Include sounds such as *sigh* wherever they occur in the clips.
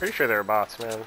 Pretty sure they're bots, man.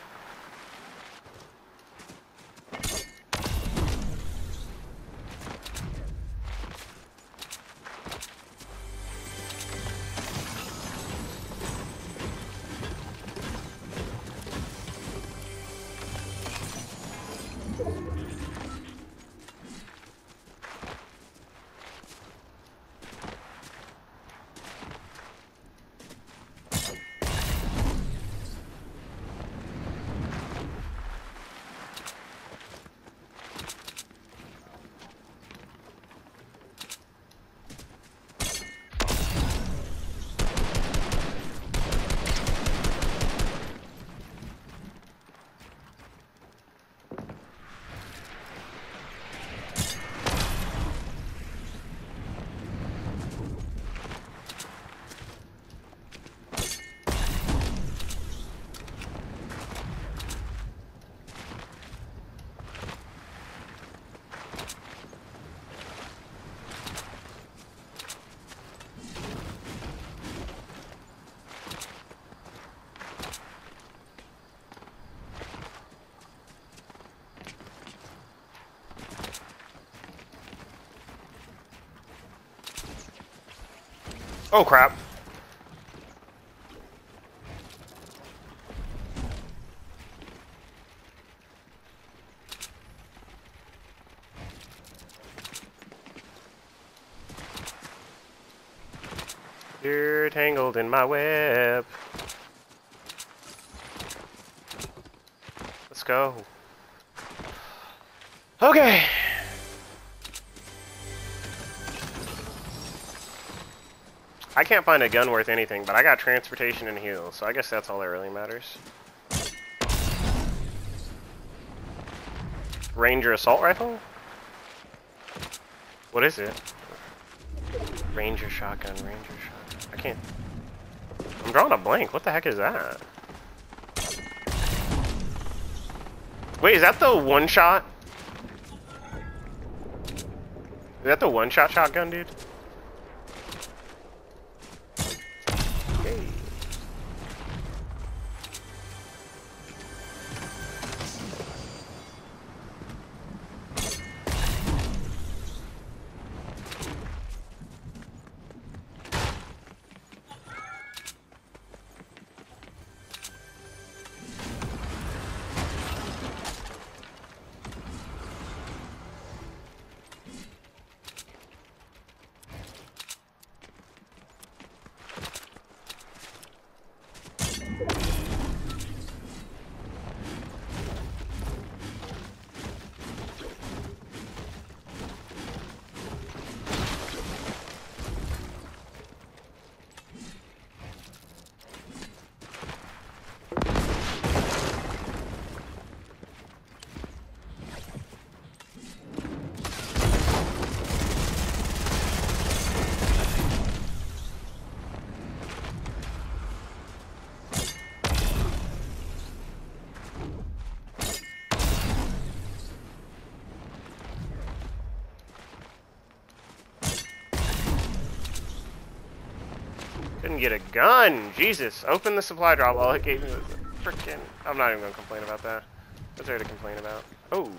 Oh crap. You're tangled in my web. Let's go. *sighs* Okay. I can't find a gun worth anything, but I got transportation and heals, so I guess that's all that really matters. Ranger assault rifle? What is it? Ranger shotgun, ranger shotgun. I can't... I'm drawing a blank. What the heck is that? Wait, is that the one-shot? Is that the one-shot shotgun, dude? Get a gun. Jesus. Open the supply drop while it gave me the frickin'. I'm not even gonna complain about that. What's there to complain about? Oh.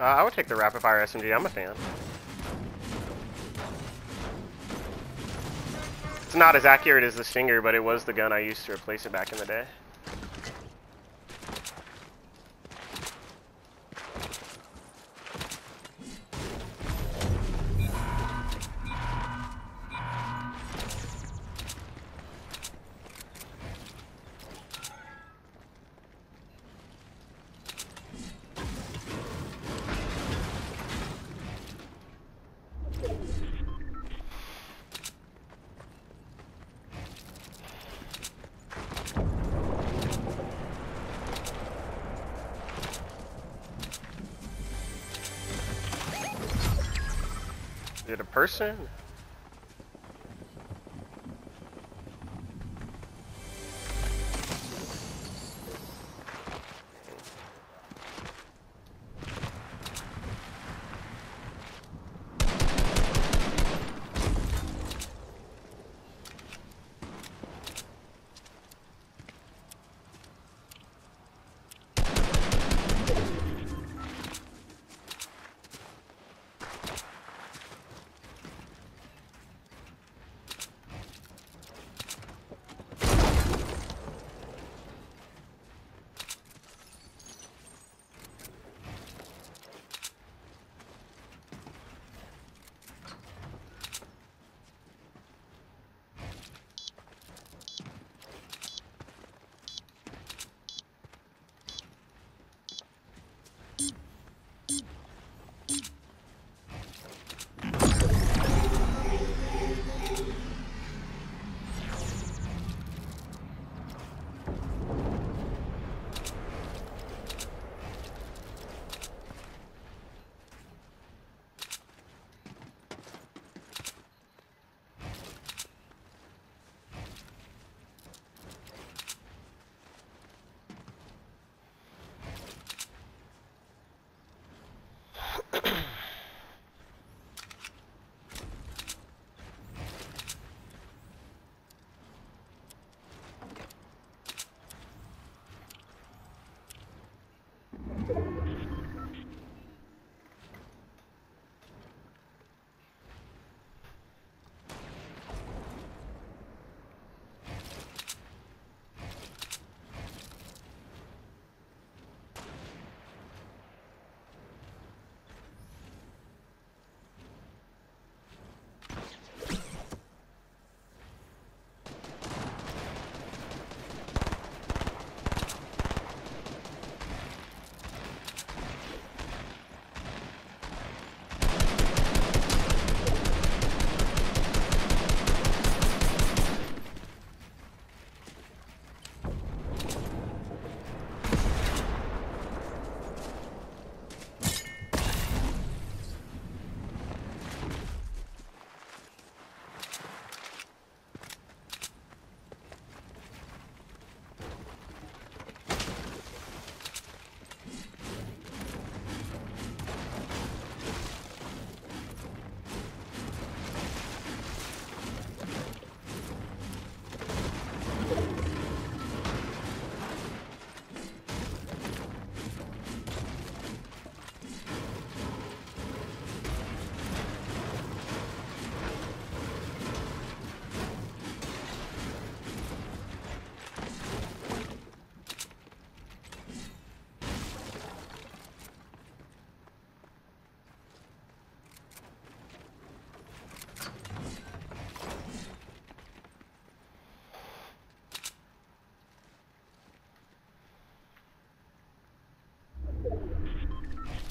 Uh, I would take the rapid fire SMG. I'm a fan. It's not as accurate as the Stinger, but it was the gun I used to replace it back in the day. It a person?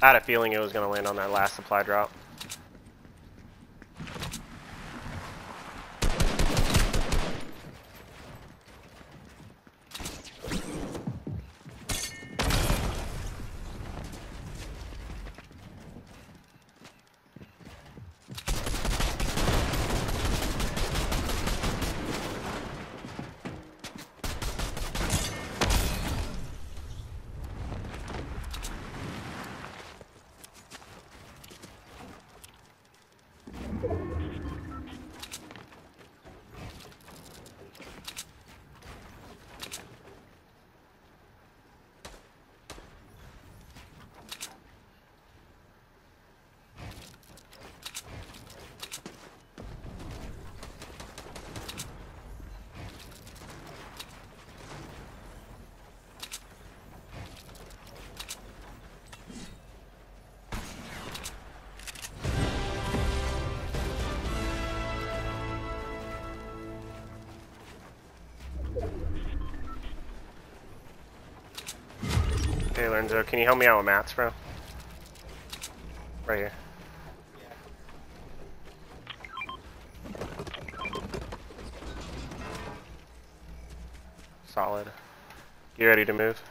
I had a feeling it was going to land on that last supply drop. Hey Lorenzo, can you help me out with mats, bro? Right here. Solid. You ready to move?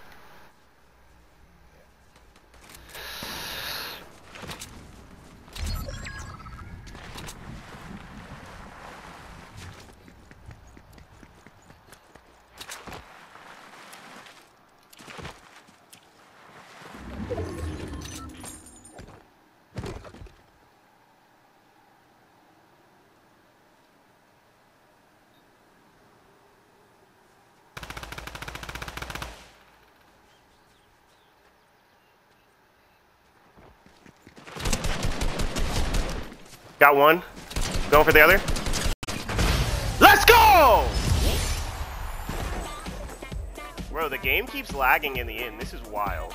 Got one. Going for the other. Let's go! Bro, the game keeps lagging in the end. This is wild.